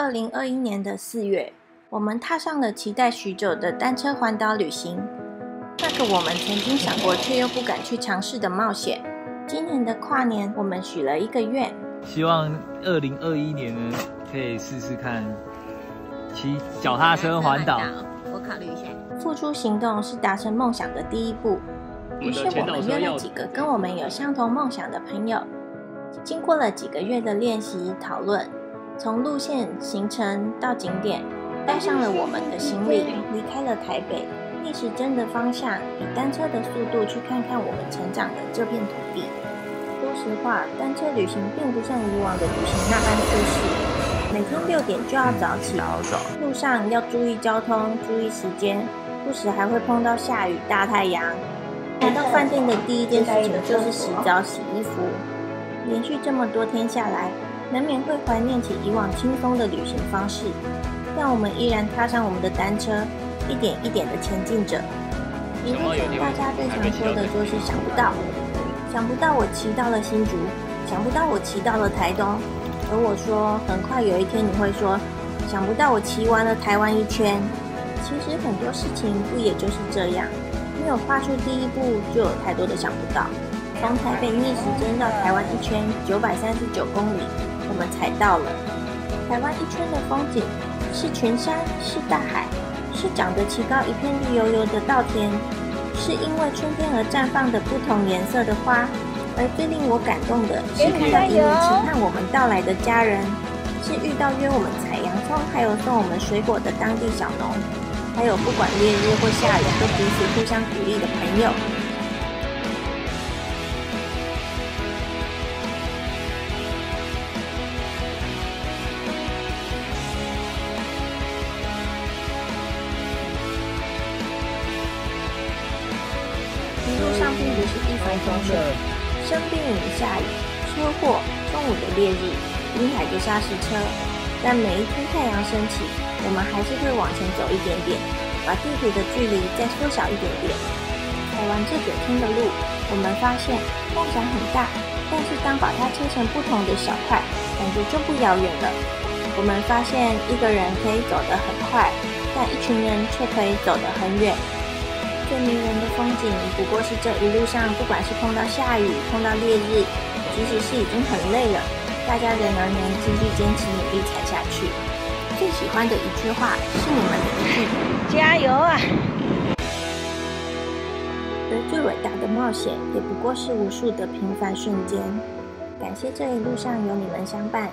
二零二一年的四月，我们踏上了期待许久的单车环岛旅行。那个我们曾经想过却又不敢去尝试的冒险。今年的跨年，我们许了一个愿，希望二零二一年呢，可以试试看骑脚踏车环岛。我考虑一下。付出行动是达成梦想的第一步。于是我们约了几个跟我们有相同梦想的朋友，经过了几个月的练习讨论，从路线、行程到景点，带上了我们的行李，离开了台北，逆时针的方向，以单车的速度去看看我们成长的这片土地。说实话，单车旅行并不像以往的旅行那般舒适，每天六点就要早起，路上要注意交通，注意时间。不时还会碰到下雨、大太阳。来到饭店的第一件事情就是洗澡、洗衣服。连续这么多天下来，难免会怀念起以往轻松的旅行方式。但我们依然踏上我们的单车，一点一点的前进着。一路上大家最常说的就是想不到，想不到我骑到了新竹，想不到我骑到了台东。而我说，很快有一天你会说，想不到我骑完了台湾一圈。其实很多事情不也就是这样，没有跨出第一步，就有太多的想不到。从台北逆时针到台湾一圈九百三十九公里，我们才到了。台湾一圈的风景是群山，是大海，是长得奇高一片绿油油的稻田，是因为春天而绽放的不同颜色的花。而最令我感动的是看到一路期盼我们到来的家人，是遇到约我们采洋葱还有送我们水果的当地小农。还有不管烈日或下雨，都彼此互相鼓励的朋友。并不是一帆风顺，生病、下雨、车祸、中午的烈日、滨海的砂石车，但每一天太阳升起。我们还是会往前走一点点，把地图的距离再缩小一点点。走完这九天的路，我们发现梦想很大，但是当把它切成不同的小块，感觉就不遥远了。我们发现一个人可以走得很快，但一群人却可以走得很远。最迷人的风景，不过是这一路上，不管是碰到下雨、碰到烈日，即使是已经很累了，大家仍然能继续坚持努力踩下去。最喜欢的一句话是你们的一句“加油啊”，而最伟大的冒险也不过是无数的平凡瞬间。感谢这一路上有你们相伴。